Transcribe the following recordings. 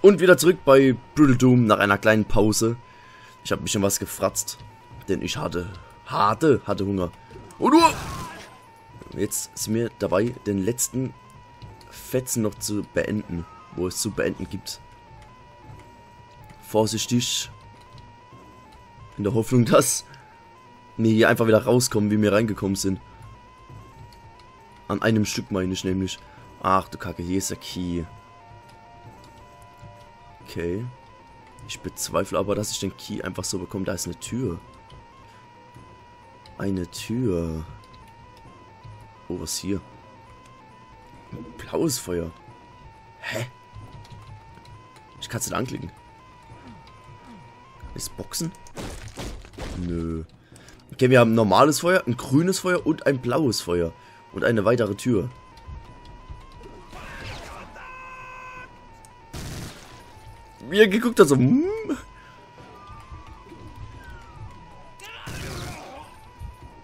Und wieder zurück bei Brutal Doom nach einer kleinen Pause. Ich habe ein bisschen was gefratzt, denn ich hatte, hatte, hatte Hunger. Und nur, jetzt sind wir dabei, den letzten Fetzen noch zu beenden, wo es zu beenden gibt. Vorsichtig. In der Hoffnung, dass wir hier einfach wieder rauskommen, wie wir reingekommen sind. An einem Stück meine ich nämlich. Ach du Kacke, hier ist der Key. Okay. Ich bezweifle aber, dass ich den Key einfach so bekomme. Da ist eine Tür. Eine Tür. Oh, was hier? Blaues Feuer. Hä? Ich kann es nicht anklicken. Ist Boxen? Nö. Okay, wir haben ein normales Feuer, ein grünes Feuer und ein blaues Feuer. Und eine weitere Tür. Er geguckt hat, so... Hm?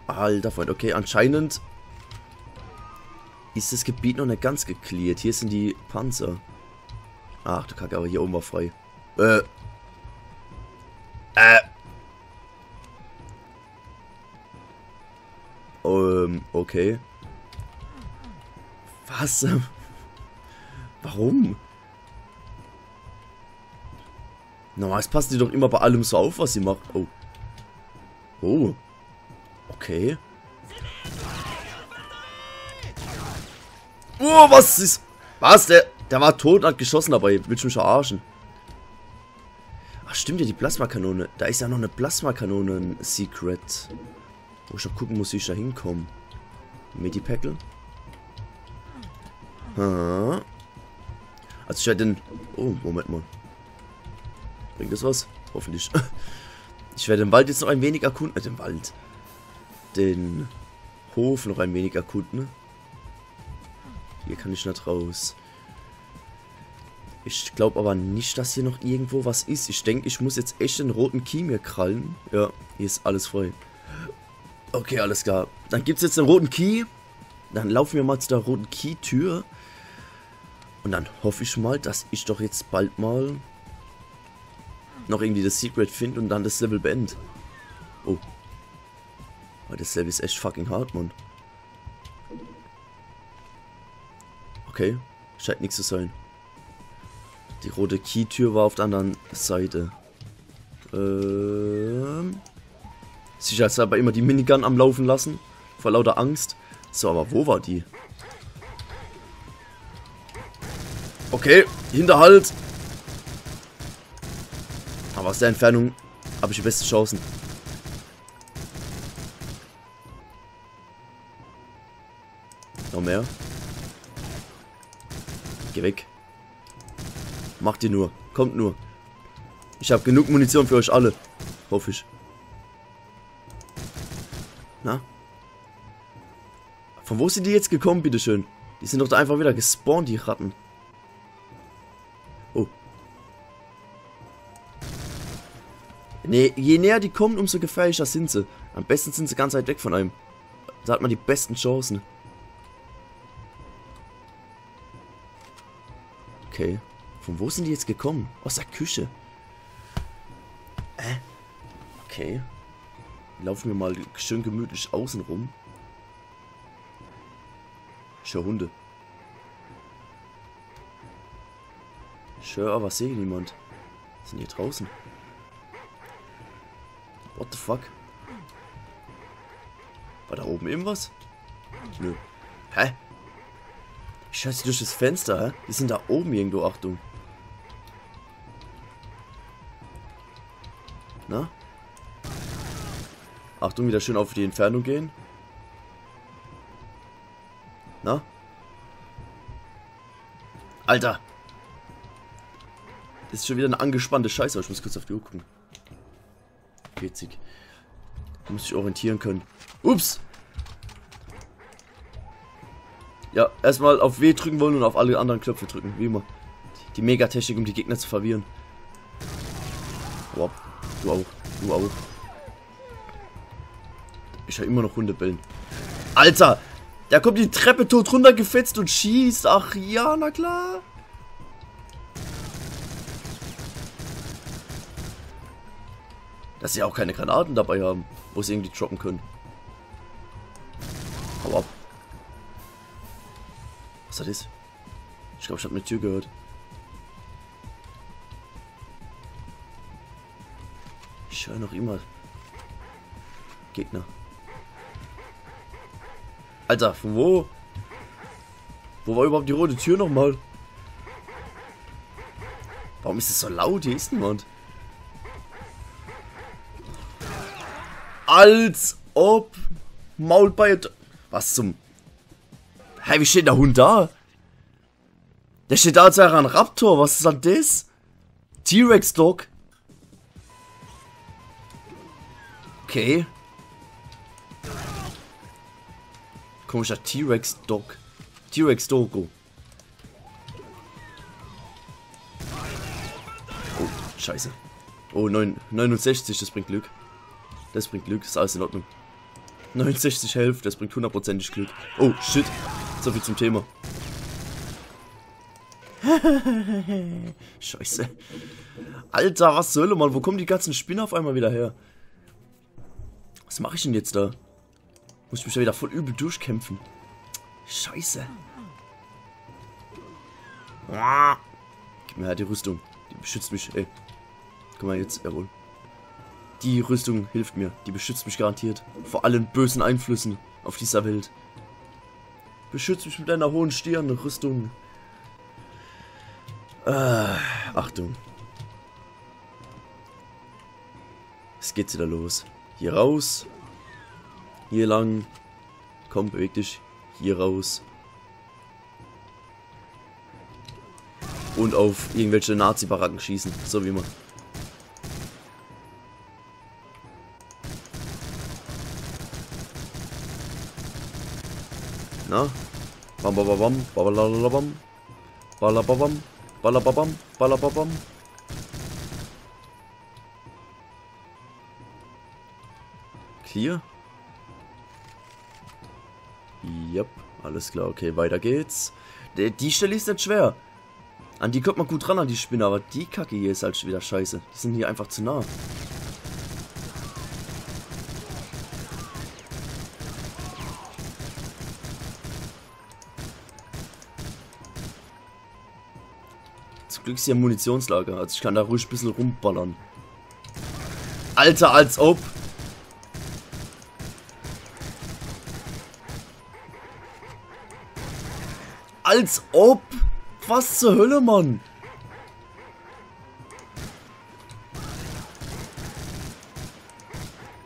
Alter Freund, okay, anscheinend ist das Gebiet noch nicht ganz geklärt. Hier sind die Panzer. Ach du Kacke, aber hier oben war frei. Äh. Äh. Ähm, okay. Was? Warum? Normalerweise passen die doch immer bei allem so auf, was sie macht. Oh. Oh. Okay. Oh, was ist... Was? Der, der war tot und hat geschossen dabei. Willst du mich verarschen? Ach, stimmt ja, die Plasmakanone. Da ist ja noch eine Plasmakanone-Secret. Wo ich noch gucken muss, wie ich da hinkomme. Medipackle. Ha. Also ich werde den... Oh, Moment mal. Bringt das was? Hoffentlich. Ich werde den Wald jetzt noch ein wenig erkunden. Äh, den Wald. Den Hof noch ein wenig erkunden. Hier kann ich nicht raus. Ich glaube aber nicht, dass hier noch irgendwo was ist. Ich denke, ich muss jetzt echt den roten Key mir krallen. Ja, hier ist alles frei. Okay, alles klar. Dann gibt es jetzt den roten Key. Dann laufen wir mal zu der roten Key-Tür. Und dann hoffe ich mal, dass ich doch jetzt bald mal noch irgendwie das Secret finde und dann das Level beende. Oh. Aber das Level ist echt fucking hart, Mann. Okay. Scheint nichts zu sein. Die rote Key-Tür war auf der anderen Seite. Ähm. Sicherheitshalber immer die Minigun am Laufen lassen. Vor lauter Angst. So, aber wo war die? Okay, Hinterhalt. Aus der Entfernung habe ich die besten Chancen. Noch mehr. Geh weg. Macht ihr nur. Kommt nur. Ich habe genug Munition für euch alle. Hoffe ich. Na? Von wo sind die jetzt gekommen, bitteschön? Die sind doch da einfach wieder gespawnt, die Ratten. Nee, je näher die kommen, umso gefährlicher sind sie. Am besten sind sie ganz weit weg von einem. Da hat man die besten Chancen. Okay. Von wo sind die jetzt gekommen? Aus der Küche. Äh? Okay. Laufen wir mal schön gemütlich außen rum. Höre Hunde. Höre aber sehe niemand. Sind hier draußen? What the fuck? War da oben irgendwas? Nö. Hä? Sie durch das Fenster, hä? Die sind da oben irgendwo, Achtung. Na? Achtung, wieder schön auf die Entfernung gehen. Na? Alter! Das ist schon wieder eine angespannte Scheiße, aber ich muss kurz auf die Uhr gucken. 40. Da muss ich orientieren können. Ups! Ja, erstmal auf W drücken wollen und auf alle anderen Knöpfe drücken, wie immer. Die Megatechnik, um die Gegner zu verwirren. Wow, du auch, du auch. Ich höre immer noch Hunde bellen. Alter! Da kommt die Treppe tot runtergefetzt und schießt. Ach ja, na klar. Dass sie auch keine Granaten dabei haben, wo sie irgendwie droppen können. Hau ab. Was hat das? Ich glaube, ich habe eine Tür gehört. Ich höre noch immer Gegner. Alter, von wo? Wo war überhaupt die rote Tür nochmal? Warum ist es so laut? Hier ist niemand. Als ob Maulbein... Was zum... Hey, wie steht der Hund da? Der steht da als wäre ein Raptor. Was ist denn das? T-Rex-Dog. Okay. Komischer T-Rex-Dog. T-Rex-Dogo. Oh, scheiße. Oh, 9, 69, das bringt Glück. Das bringt Glück, ist alles in Ordnung. 69 Health, das bringt hundertprozentig Glück. Oh, shit. So viel zum Thema. Scheiße. Alter, was soll man? Wo kommen die ganzen Spinner auf einmal wieder her? Was mache ich denn jetzt da? Muss ich mich ja wieder voll übel durchkämpfen. Scheiße. Gib mir halt die Rüstung. Die beschützt mich. Ey. Guck mal jetzt, jawohl. Die Rüstung hilft mir. Die beschützt mich garantiert. Vor allen bösen Einflüssen auf dieser Welt. Beschützt mich mit deiner hohen Stirn, Rüstung. Ah, Achtung. Es geht wieder los. Hier raus. Hier lang. Komm, beweg dich. Hier raus. Und auf irgendwelche Nazi-Baracken schießen. So wie immer. ne? Bam, bam, bam, bam, bam, bam, bam, bam, bam, bam, bam, bam, bam, bam, bam, bam, bam, Clear. Yep, alles klar, okay, weiter geht's. Die, die Stelle ist nicht schwer. An die kommt man gut ran, an die Spinne, aber die Kacke hier ist halt wieder scheiße. Die sind hier einfach zu nah. Glück ist hier ein Munitionslager, also ich kann da ruhig ein bisschen rumballern. Alter, als ob. Als ob. Was zur Hölle, Mann?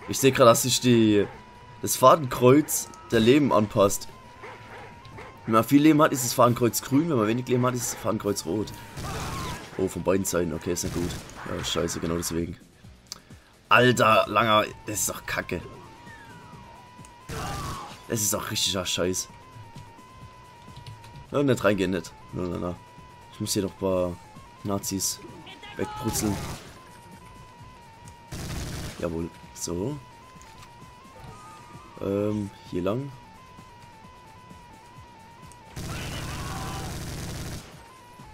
Ich sehe gerade, dass sich die, das Fadenkreuz der Leben anpasst. Wenn man viel Leben hat, ist das Fadenkreuz grün. Wenn man wenig Leben hat, ist das Fadenkreuz rot. Oh, von beiden Seiten. Okay, ist ja gut. Ja, scheiße, genau deswegen. Alter, langer. Das ist doch kacke. Das ist auch richtiger Scheiß. Ja, nicht reingehen, nicht. Na, na, na. Ich muss hier doch ein paar Nazis wegbrutzeln. Jawohl. So. Ähm, hier lang.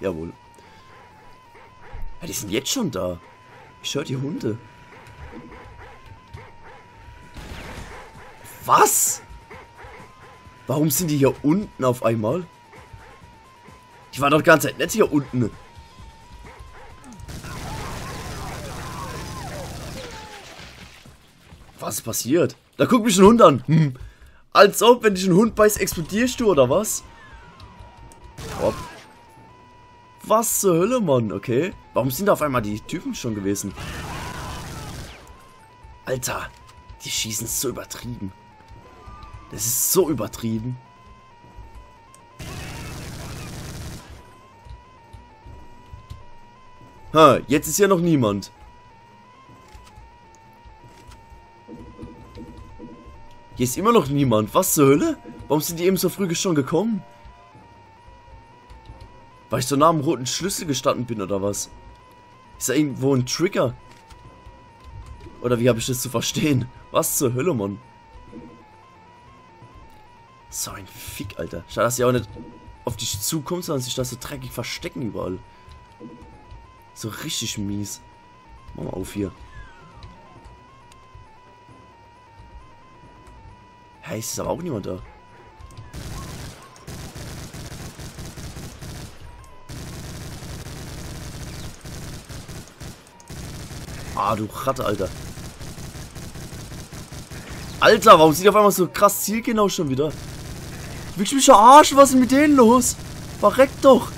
Jawohl. Ja, die sind jetzt schon da. Ich höre die Hunde. Was? Warum sind die hier unten auf einmal? Ich war doch die ganze Zeit nicht hier unten. Was ist passiert? Da guckt mich ein Hund an. Hm. Als ob, wenn dich ein Hund beißt, explodierst du, oder was? Was zur Hölle, Mann? Okay. Warum sind da auf einmal die Typen schon gewesen? Alter, die schießen so übertrieben. Das ist so übertrieben. Ha, jetzt ist ja noch niemand. Hier ist immer noch niemand. Was zur Hölle? Warum sind die eben so früh schon gekommen? Weil ich so nah am roten Schlüssel gestanden bin, oder was? Ist da irgendwo ein Trigger? Oder wie habe ich das zu verstehen? Was zur Hölle, Mann? So ein Fick, Alter. Schade, dass sie auch nicht auf dich zukommt, sondern sich da so dreckig verstecken überall. So richtig mies. Mach mal auf hier. Hey, ist aber auch niemand da. Ah, du Ratte, Alter. Alter, warum sieht auf einmal so krass zielgenau schon wieder? Willst du mich verarschen? Was ist mit denen los? Verreck doch.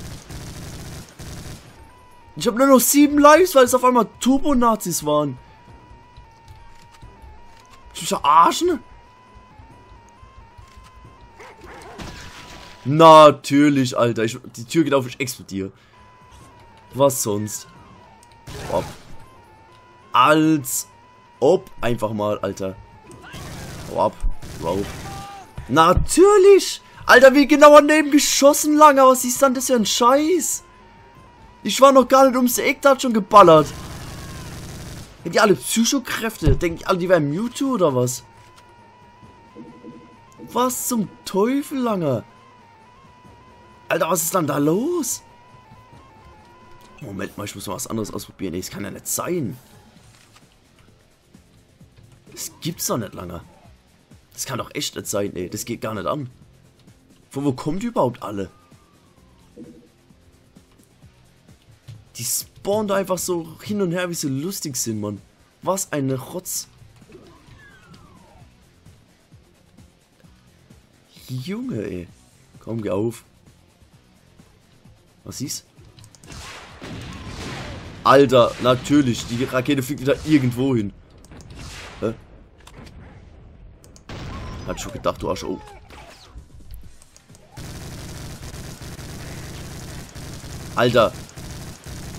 Ich habe nur noch sieben Lives, weil es auf einmal Turbo-Nazis waren. Willst du mich verarschen? Natürlich, Alter. Ich, die Tür geht auf, ich explodiere. Was sonst? Ob. Als ob. Einfach mal, Alter. Hau ab. Wow. Natürlich! Alter, wie genau daneben geschossen lang, aber was ist dann das für ein Scheiß? Ich war noch gar nicht ums Eck, da hat schon geballert. Haben die alle Psychokräfte? Denken die alle, die wären Mewtwo oder was? Was zum Teufel, Langer? Alter, was ist dann da los? Moment mal, ich muss mal was anderes ausprobieren. Nee, das kann ja nicht sein. Das gibt's doch nicht lange. Das kann doch echt nicht sein, ey. Das geht gar nicht an. Von wo die überhaupt alle? Die spawnen da einfach so hin und her, wie sie lustig sind, Mann. Was ein Rotz. Junge, ey. Komm, geh auf. Was siehst? Alter, natürlich. Die Rakete fliegt wieder irgendwo hin. Hä? Hat schon gedacht, du Arsch. Oh. Alter.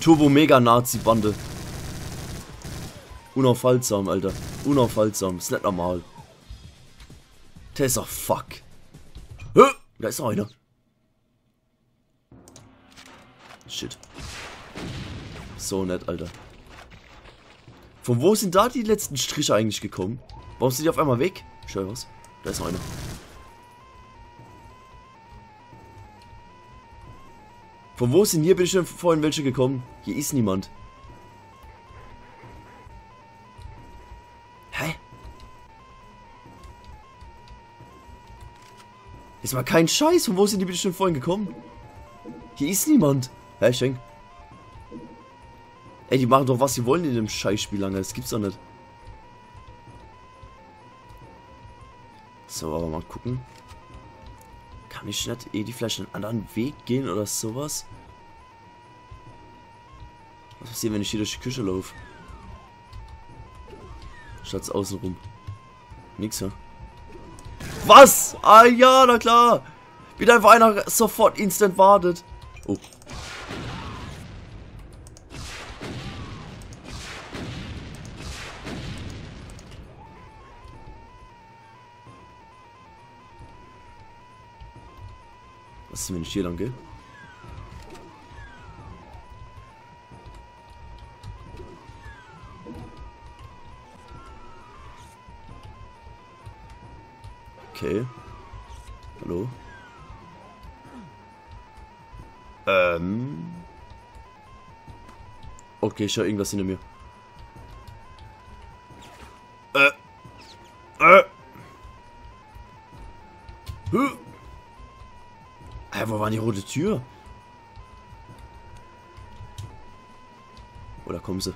Turbo Mega Nazi Bande. Unaufhaltsam, Alter. Unaufhaltsam. Ist nicht normal. Tessa, fuck. Hä? Da ist noch einer. Shit. So nett, Alter. Von wo sind da die letzten Striche eigentlich gekommen? Warum sind die auf einmal weg? Schau was. Da ist noch einer. Von wo sind hier bitte schon vorhin welche gekommen? Hier ist niemand. Hä? Ist mal kein Scheiß. Von wo sind die bitte schon vorhin gekommen? Hier ist niemand. Hä, Schenk? Ey, die machen doch was sie wollen in dem Scheißspiel lange. Das gibt's doch nicht. So, aber mal gucken. Kann ich nicht eh die vielleicht einen anderen Weg gehen oder sowas? Was passiert, wenn ich hier durch die Küche laufe? Statt außen rum. Nix, ja? Was? Ah ja, na klar. Wieder einfach einer sofort instant wartet. Oh. Was ist, wenn ich hier lang gehe? Okay. Hallo? Ähm. Okay, ich höre irgendwas hinter mir. Rote Tür? Oder kommen sie?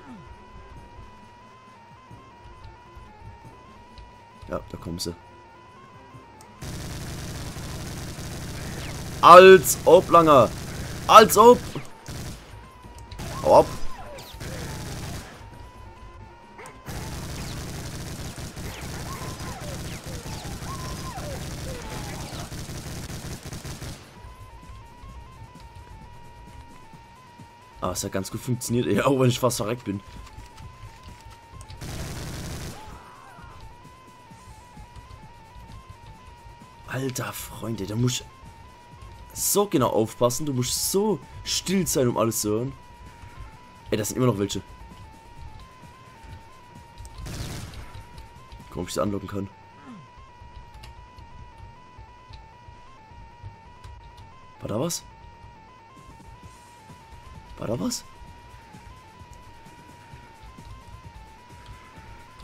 Ja, da kommen sie. Als ob, Langer. Als ob. Hau ab. Es hat ganz gut funktioniert, ey, auch wenn ich fast verreckt bin. Alter Freunde, da muss so genau aufpassen. Du musst so still sein, um alles zu hören. Ey, das sind immer noch welche. Guck, ob ich sie anlocken kann. War da was? Da was?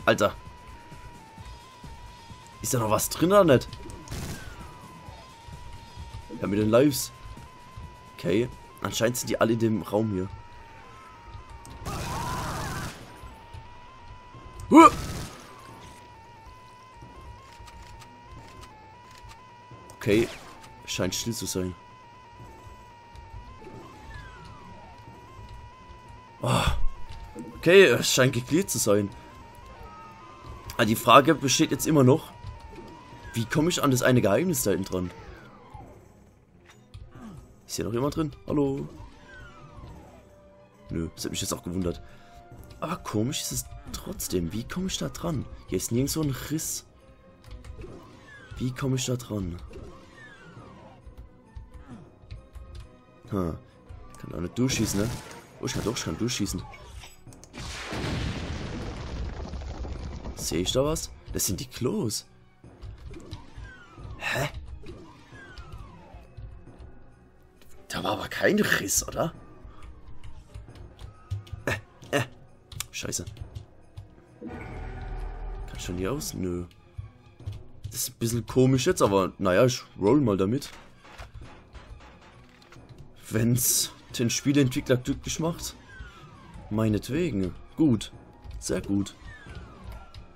Alter. Ist da noch was drin oder nicht? Ja, mit den Lives. Okay. Anscheinend sind die alle in dem Raum hier. Huh! Okay. Scheint still zu sein. Okay, es scheint geklärt zu sein. Aber die Frage besteht jetzt immer noch. Wie komme ich an das eine Geheimnis da hinten dran? Ist hier noch jemand drin? Hallo? Nö, das hat mich jetzt auch gewundert. Aber komisch ist es trotzdem. Wie komme ich da dran? Hier ist nirgends so ein Riss. Wie komme ich da dran? Ha. Kann auch nicht durchschießen, ne? Oh, ich kann doch, ich kann durchschießen. Sehe ich da was? Das sind die Klos. Hä? Da war aber kein Riss, oder? Äh, äh. Scheiße. Kann schon hier aus? Nö. Das ist ein bisschen komisch jetzt, aber naja, ich roll mal damit. Wenn's den Spieleentwickler glücklich macht. Meinetwegen. Gut. Sehr gut.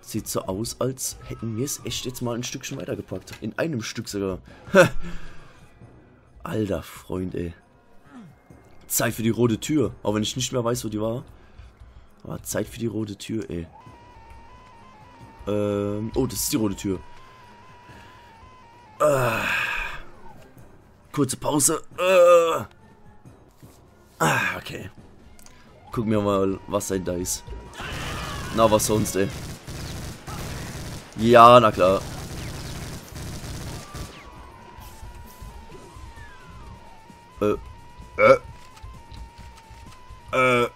Sieht so aus, als hätten wir es echt jetzt mal ein Stückchen weitergepackt. In einem Stück sogar. Alter Freund, ey. Zeit für die rote Tür. Auch wenn ich nicht mehr weiß, wo die war. Aber Zeit für die rote Tür, ey. Ähm, oh, das ist die rote Tür. Äh, kurze Pause. Äh, ah, okay. Gucken wir mal, was da ist. Na, was sonst, ey. Ja, na klar. Äh. Äh. Äh.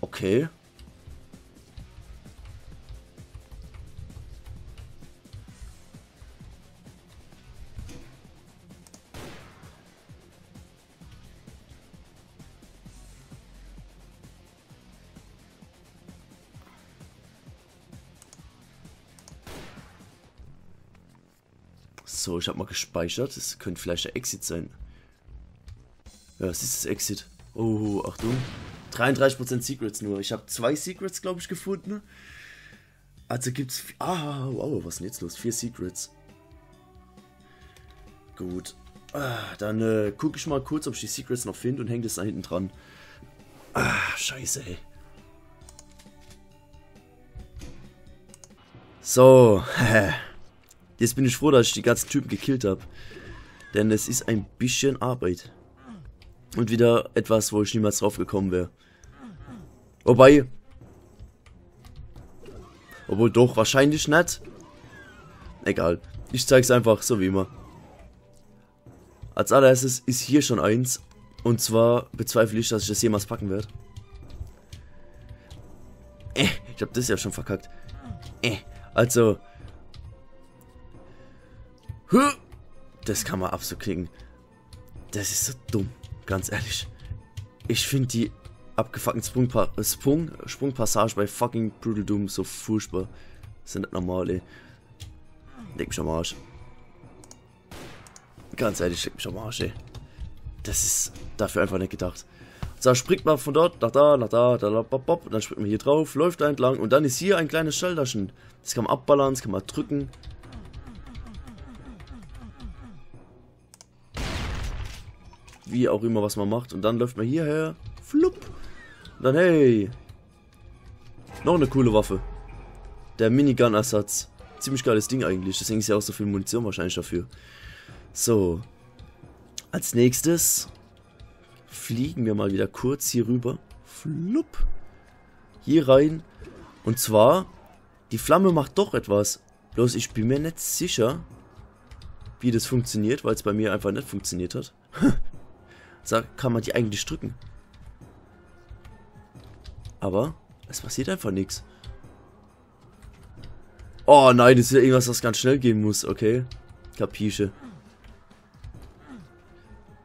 Okay. Ich habe mal gespeichert. Das könnte vielleicht der Exit sein. Ja, das ist das Exit. Oh, Achtung. 33% Secrets nur. Ich habe zwei Secrets, glaube ich, gefunden. Also gibt's... Ah, wow, was ist denn jetzt los? Vier Secrets. Gut. Ah, dann äh, gucke ich mal kurz, ob ich die Secrets noch finde und hänge das da hinten dran. Ah, scheiße, ey. So, Jetzt bin ich froh, dass ich die ganzen Typen gekillt habe. Denn es ist ein bisschen Arbeit. Und wieder etwas, wo ich niemals drauf gekommen wäre. Wobei... Obwohl doch, wahrscheinlich nicht. Egal. Ich zeig's einfach, so wie immer. Als allererstes ist hier schon eins. Und zwar bezweifle ich, dass ich das jemals packen werde. Äh, ich hab das ja schon verkackt. Äh, also, das kann man absolut klicken. Das ist so dumm, ganz ehrlich. Ich finde die abgefuckten Sprungpa Sprung Sprungpassage bei fucking Brutal Doom so furchtbar. Das sind nicht normal, ey. Leg mich am Arsch. Ganz ehrlich, leg mich am Arsch, ey. Das ist dafür einfach nicht gedacht. So, springt man von dort nach da, nach da, da, bop, bop, dann springt man hier drauf, läuft da entlang und dann ist hier ein kleines Schalterchen. Das kann man abballern, das kann man drücken. Wie auch immer, was man macht. Und dann läuft man hierher. Flupp. Und dann, hey. Noch eine coole Waffe. Der Minigun-Ersatz. Ziemlich geiles Ding eigentlich. Deswegen ist ja auch so viel Munition wahrscheinlich dafür. So. Als nächstes fliegen wir mal wieder kurz hier rüber. Flupp. Hier rein. Und zwar, die Flamme macht doch etwas. Bloß ich bin mir nicht sicher, wie das funktioniert, weil es bei mir einfach nicht funktioniert hat. kann man die eigentlich drücken. Aber es passiert einfach nichts. Oh nein, das ist ja irgendwas, was ganz schnell gehen muss, okay. Kapische.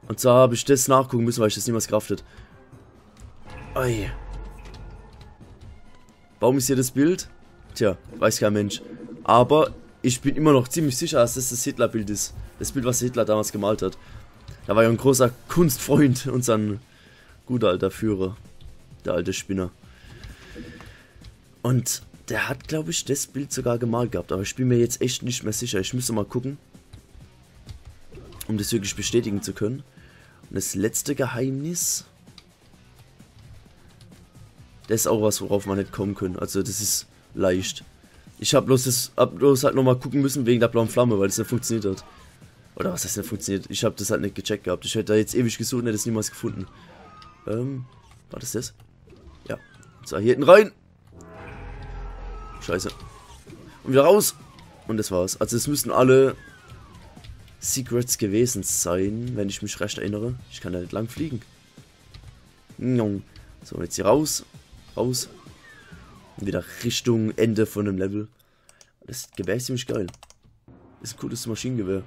Und zwar habe ich das nachgucken müssen, weil ich das niemals kraftet. Oi. Warum ist hier das Bild? Tja, weiß kein Mensch. Aber ich bin immer noch ziemlich sicher, dass das das Hitler-Bild ist. Das Bild, was Hitler damals gemalt hat. Da war ja ein großer Kunstfreund, unser guter alter Führer. Der alte Spinner. Und der hat, glaube ich, das Bild sogar gemalt gehabt. Aber ich bin mir jetzt echt nicht mehr sicher. Ich müsste mal gucken. Um das wirklich bestätigen zu können. Und das letzte Geheimnis. Das ist auch was, worauf man nicht kommen können. Also das ist leicht. Ich habe bloß, hab bloß halt nochmal gucken müssen wegen der blauen Flamme, weil das nicht funktioniert hat. Oder was heißt nicht funktioniert? Ich habe das halt nicht gecheckt gehabt. Ich hätte da jetzt ewig gesucht und hätte es niemals gefunden. Ähm, war das das? Ja. So, hier hinten rein. Scheiße. Und wieder raus. Und das war's. Also es müssen alle Secrets gewesen sein, wenn ich mich recht erinnere. Ich kann da nicht lang fliegen. So, jetzt hier raus. Raus. Und wieder Richtung Ende von dem Level. Das Gewehr ist ziemlich geil. Ist ein cooles Maschinengewehr.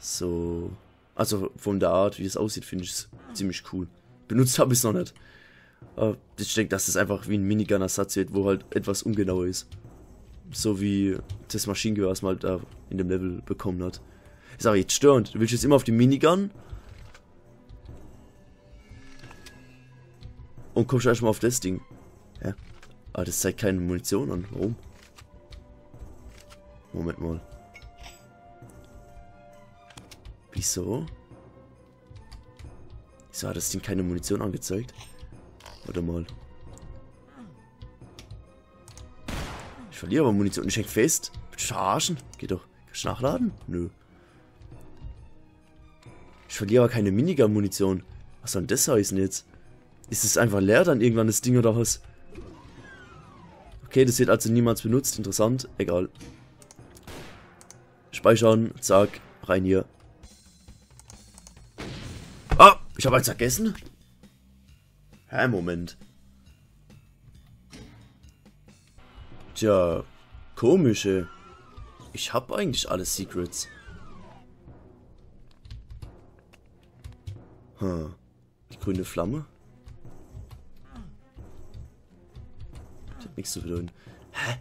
So. Also von der Art, wie es aussieht, finde ich es ziemlich cool. Benutzt habe ich es noch nicht. Aber ich denke, dass es einfach wie ein Minigun-Ersatz wird, wo halt etwas ungenauer ist. So wie das Maschinengewehr, was man halt da in dem Level bekommen hat. Ist aber jetzt störend. Du willst jetzt immer auf die Minigun. Und kommst erstmal auf das Ding. Ja. Aber das zeigt keine Munition an. Warum? Moment mal. Wieso? Wieso hat das Ding keine Munition angezeigt? Warte mal. Ich verliere aber Munition. Ich häng fest. Chargen? Geht doch. Kannst du nachladen? Nö. Ich verliere aber keine Minigun-Munition. Was soll denn das heißen jetzt? Ist es einfach leer dann irgendwann das Ding oder was? Okay, das wird also niemals benutzt. Interessant. Egal. Speichern. Zack. Rein hier. Ich habe eins vergessen. Hä, Moment. Tja, komische. Ich habe eigentlich alle Secrets. Hm. Die grüne Flamme? Das hat nichts zu bedeuten. Hä?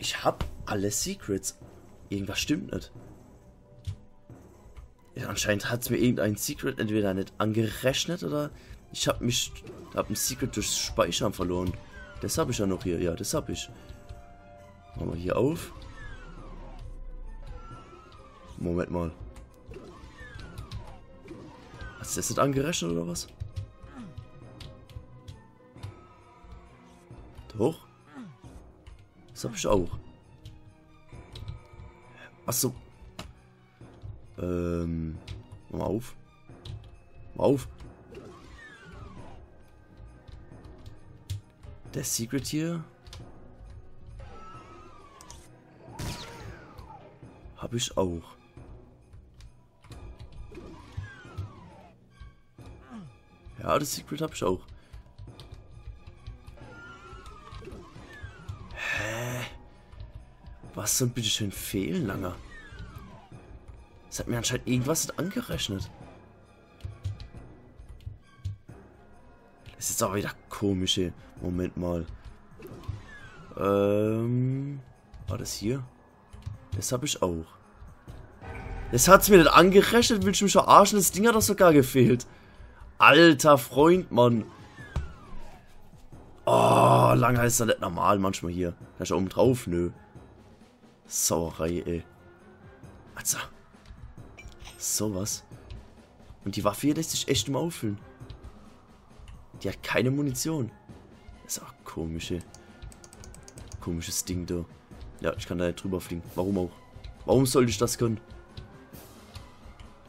Ich hab alle Secrets. Irgendwas stimmt nicht. Ja, anscheinend hat es mir irgendein Secret entweder nicht angerechnet oder ich habe mich, habe ein Secret durchs Speichern verloren. Das habe ich ja noch hier. Ja, das habe ich. Machen wir hier auf. Moment mal. Hast du das nicht angerechnet oder was? Doch. Das hab ich auch. Achso. Ähm. Mach mal auf. Mal auf. Der Secret hier. Habe ich auch. Ja, das Secret habe ich auch. Hä? Was soll bitte schön fehlen, Langer? Es hat mir anscheinend irgendwas angerechnet. Das ist aber wieder komisch hier. Moment mal. Ähm. War das hier? Das habe ich auch. Das hat's mir nicht angerechnet, willst du mich verarschen? Das Ding hat doch sogar gefehlt. Alter Freund, Mann. Oh, lange ist das nicht normal manchmal hier. Da ist oben drauf, nö. Sauerei, ey. Also. Sowas. Und die Waffe hier lässt sich echt immer auffüllen. Die hat keine Munition. Das ist auch komisch, ey. Komisches Ding da. Ja, ich kann da nicht drüber fliegen. Warum auch? Warum sollte ich das können?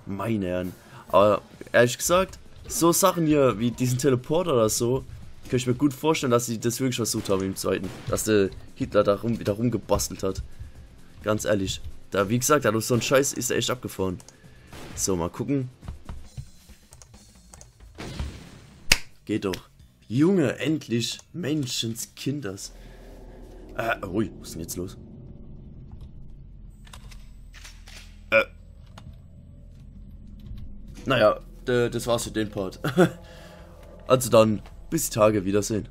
Meine Herren. Aber ehrlich gesagt, so Sachen hier wie diesen Teleporter oder so, kann ich mir gut vorstellen, dass sie das wirklich versucht haben im zweiten. Dass der Hitler da rum, wieder rumgebastelt hat. Ganz ehrlich. Da, wie gesagt, da so ein Scheiß ist er echt abgefahren. So, mal gucken. Geht doch. Junge, endlich. Menschenskinders. Äh, ui, was ist denn jetzt los? Äh. Naja, das war's für den Part. also dann, bis die Tage, Wiedersehen.